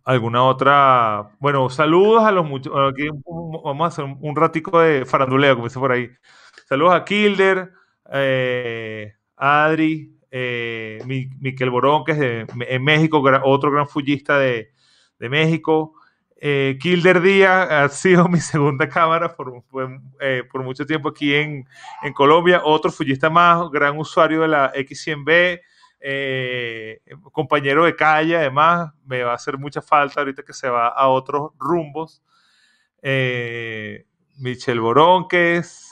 alguna otra. Bueno, saludos a los muchos. Vamos a hacer un ratico de faranduleo, como dice por ahí. Saludos a Kilder, eh, Adri, eh, Miquel Borón, que es de, México, otro gran fullista de México. Eh, Kilder Díaz ha sido mi segunda cámara por, eh, mucho tiempo aquí en, Colombia. Otro fullista más, gran usuario de la X100B eh, compañero de calle, además, me va a hacer mucha falta ahorita que se va a otros rumbos. Michel Boronques.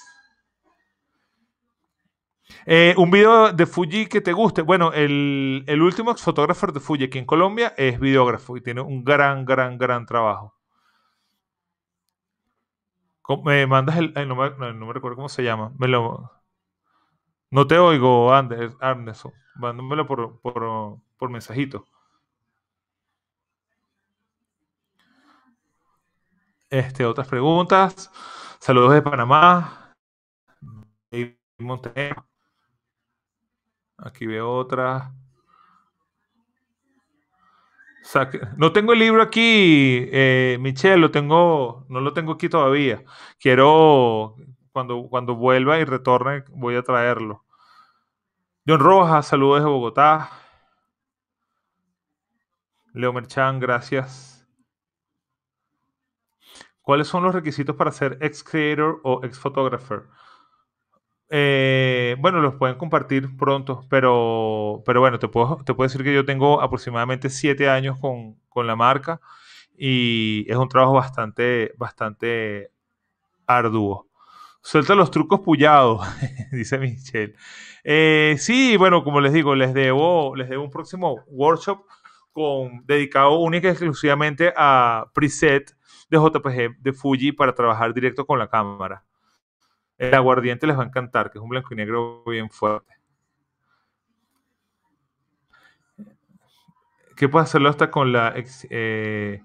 Eh, un video de Fuji que te guste. Bueno, el, el último fotógrafo de Fuji aquí en Colombia es videógrafo y tiene un gran, gran, gran trabajo. Me mandas el. no, me, recuerdo cómo se llama. Me lo. No te oigo, Ander- Anderson. Mándamelo por, por, por mensajito. Este, otras preguntas. Saludos de Panamá. Montenegro. Aquí veo otra. No tengo el libro aquí, eh, Michelle, lo tengo, no lo tengo aquí todavía. Quiero, cuando, cuando vuelva y retorne, voy a traerlo. John Rojas, saludos desde Bogotá. Leo Merchan, gracias. ¿Cuáles son los requisitos para ser ex creator o ex photographer? Eh, bueno, los pueden compartir pronto, pero, pero bueno, te puedo, te puedo decir que yo tengo aproximadamente siete años con, con la marca y es un trabajo bastante, bastante arduo. Suelta los trucos puyados, dice Michelle. Eh, sí, bueno, como les digo, les debo, les debo un próximo workshop con, dedicado única y exclusivamente a preset de JPG de Fuji para trabajar directo con la cámara. El aguardiente les va a encantar, que es un blanco y negro bien fuerte. ¿Qué puedes hacerlo hasta con la... eh,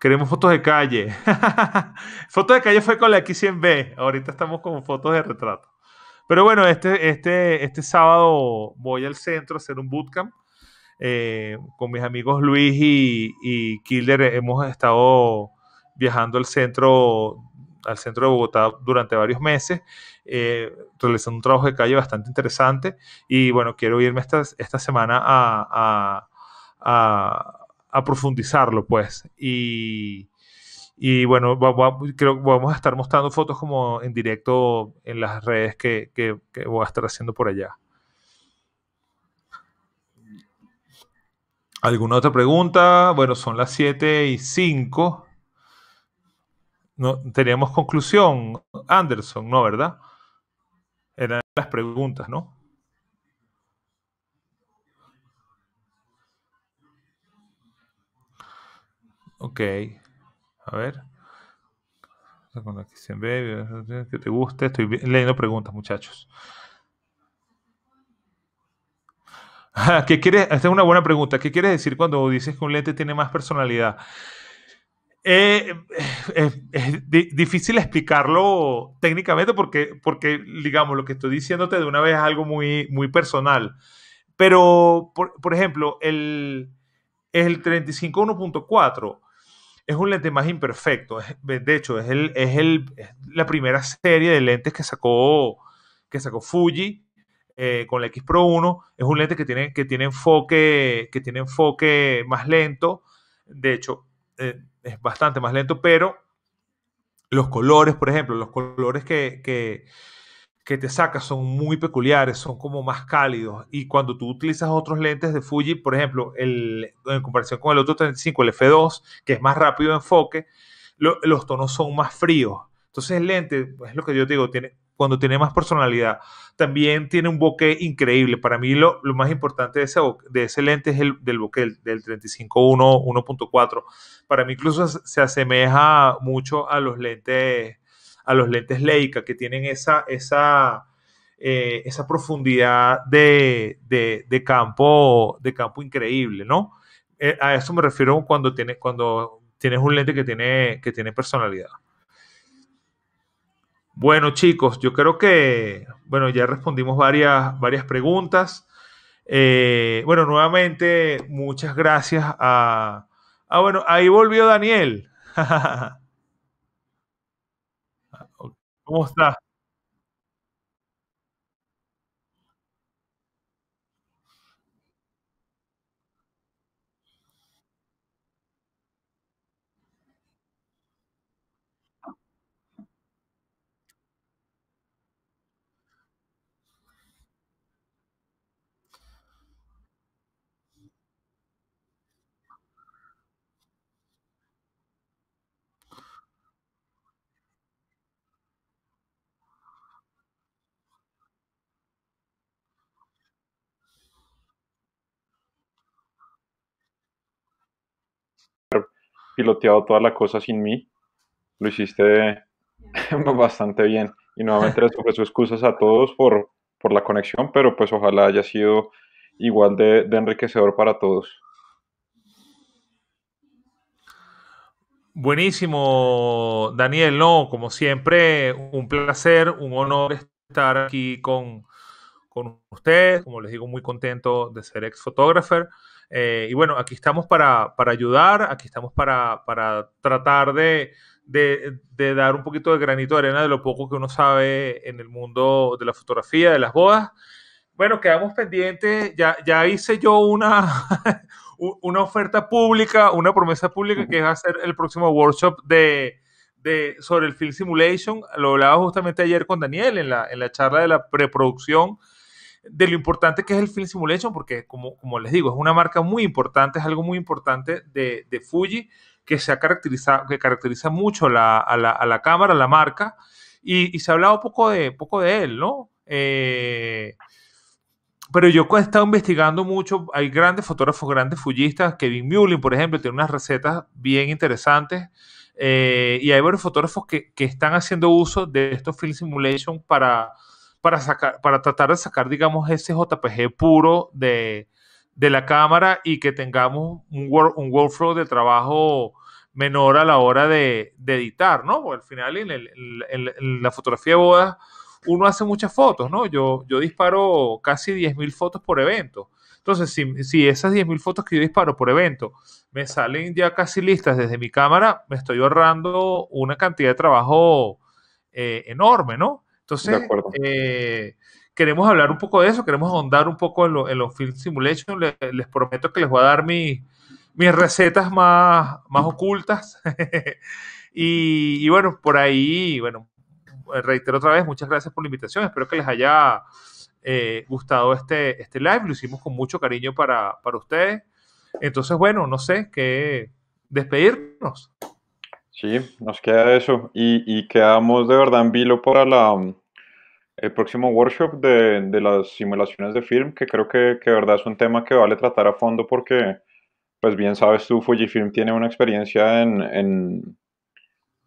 queremos fotos de calle. fotos de calle fue con la X100B. Ahorita estamos con fotos de retrato. Pero bueno, este, este, este sábado voy al centro a hacer un bootcamp. Eh, con mis amigos Luis y, y Kilder hemos estado viajando al centro, al centro de Bogotá durante varios meses, eh, realizando un trabajo de calle bastante interesante. Y bueno, quiero irme esta, esta semana a, a, a, a profundizarlo, pues. Y, y bueno, creo que vamos a estar mostrando fotos como en directo en las redes que, que- que voy a estar haciendo por allá. ¿Alguna otra pregunta? Bueno, son las 7 y 5. No, teníamos conclusión, Anderson, ¿no? ¿Verdad? Eran las preguntas, ¿no? Ok. A ver. Que te guste. Estoy leyendo preguntas, muchachos. Ah, ¿Qué quieres? Esta es una buena pregunta. ¿Qué quieres decir cuando dices que un lente tiene más personalidad? Eh, es, es di- difícil explicarlo técnicamente porque, porque, digamos, lo que estoy diciéndote de una vez es algo muy, muy personal. Pero, por, por ejemplo, el, el 35 1.4 es un lente más imperfecto. Es- de hecho, es, el, es, el, es la primera serie de lentes que sacó, que sacó Fuji eh, con la X Pro 1. Es un lente que tiene, que tiene, enfoque, que tiene enfoque más lento. De hecho, eh, es bastante más lento, pero los colores, por ejemplo, los colores que, que, te saca son muy peculiares, son como más cálidos. Y cuando tú utilizas otros lentes de Fuji, por ejemplo, el, en comparación con el otro 35, el F2, que es más rápido de enfoque, lo- los tonos son más fríos. Entonces el lente, es lo que yo digo, tiene, cuando tiene más personalidad, también tiene un bokeh increíble. Para mí lo, lo más importante de ese, de ese lente es el del bokeh, el del 35-1, 1.4. Para mí incluso se asemeja mucho a los lentes a los lentes Leica que tienen esa, esa, eh, esa profundidad de, de, de campo, de campo increíble, ¿no? Eh, a eso me refiero cuando, tiene, cuando tienes un lente que tiene, que tiene personalidad. Bueno, chicos, yo creo que, bueno, ya respondimos varias, varias preguntas. Eh, bueno, nuevamente, muchas gracias a... Ah, bueno, ahí volvió Daniel. ¿Cómo está? Piloteado toda la cosa sin mí. Lo hiciste bastante bien. Y nuevamente les ofrezco excusas a todos por, por la conexión, pero pues ojalá haya sido igual de, de enriquecedor para todos. Buenísimo, Daniel. No, como siempre, un placer, un honor estar aquí con, con ustedes. Como les digo, muy contento de ser ex fotógrafo. Eh, y bueno, aquí estamos para, para ayudar, aquí estamos para, para tratar de, de, de, dar un poquito de granito de arena de lo poco que uno sabe en el mundo de la fotografía, de las bodas. Bueno, quedamos pendientes. Ya, ya hice yo una, una oferta pública, una promesa pública que va a ser el próximo workshop de, de, sobre el Film Simulation. Lo hablaba justamente ayer con Daniel en la, en la charla de la preproducción de lo importante que es el Film Simulation, porque como, como les digo, es una marca muy importante, es algo muy importante de, de Fuji que se ha caracterizado, que caracteriza mucho la, a, la, a, la, cámara, la marca, y, y, se ha hablado poco de, poco de él, ¿no? Eh, pero yo he estado investigando mucho, hay grandes fotógrafos, grandes fullistas, Kevin Mullin, por ejemplo, tiene unas recetas bien interesantes, eh, y hay varios fotógrafos que, que, están haciendo uso de estos Film Simulation para, para, sacar, para tratar de sacar, digamos, ese JPG puro de, de la cámara y que tengamos un, work, un workflow de trabajo menor a la hora de, editar, ¿no? Porque al final en, en la fotografía de bodas uno hace muchas fotos, ¿no? Yo, yo disparo casi 10.000 fotos por evento. Entonces, si, si esas 10.000 fotos que yo disparo por evento me salen ya casi listas desde mi cámara, me estoy ahorrando una cantidad de trabajo eh, enorme, ¿no? Entonces, eh, queremos hablar un poco de eso, queremos ahondar un poco en, lo, en los Film Simulation. Les, les, prometo que les voy a dar mi, mis recetas más, más ocultas. y, y, bueno, por ahí, bueno, reitero otra vez, muchas gracias por la invitación. Espero que les haya eh, gustado este, este live. Lo hicimos con mucho cariño para, para ustedes. Entonces, bueno, no sé, qué despedirnos. Sí, nos queda eso. Y, y quedamos de verdad en vilo para la, el próximo workshop de, de, las simulaciones de film, que creo que, que de verdad es un tema que vale tratar a fondo porque, pues bien sabes tú, Fujifilm tiene una experiencia en, en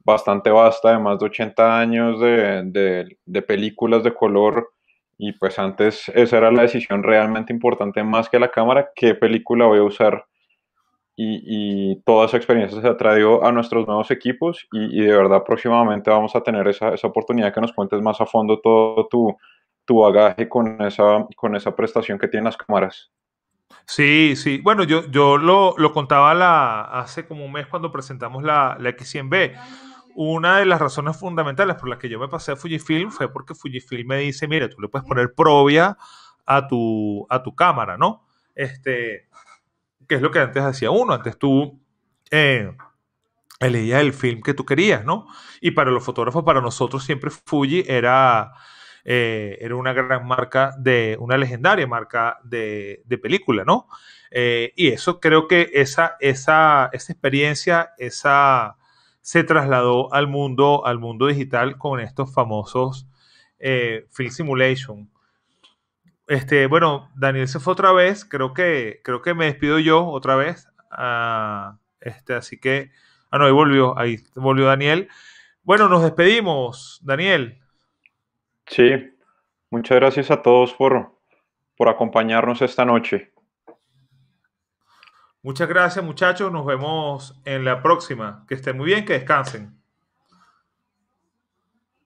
bastante vasta, de más de 80 años de, de, de, películas de color. Y pues antes esa era la decisión realmente importante, más que la cámara, qué película voy a usar. Y, y toda esa experiencia se ha traído a nuestros nuevos equipos y, y, de verdad próximamente vamos a tener esa, esa oportunidad que nos cuentes más a fondo todo tu, tu bagaje con esa, con esa prestación que tienen las cámaras. Sí, sí. Bueno, yo, yo lo, lo contaba la, hace como un mes cuando presentamos la, la X100B una de las razones fundamentales por las que yo me pasé a Fujifilm fue porque Fujifilm me dice, mira, tú le puedes poner Provia a tu, a tu cámara, ¿no? Este, que es lo que antes hacía uno, antes tú eh, elegías el film que tú querías, ¿no? Y para los fotógrafos, para nosotros siempre Fuji era, eh, era una gran marca de, una legendaria marca de, película, ¿no? Eh, y eso creo que esa, esa, esa experiencia, esa se trasladó al mundo, al mundo digital con estos famosos eh, Film Simulation. Este, bueno, Daniel se fue otra vez, creo que, creo que me despido yo otra vez. Uh, este, así que, ah, no, ahí volvió, ahí volvió Daniel. Bueno, nos despedimos, Daniel. Sí, muchas gracias a todos por, por acompañarnos esta noche. Muchas gracias muchachos, nos vemos en la próxima. Que estén muy bien, que descansen.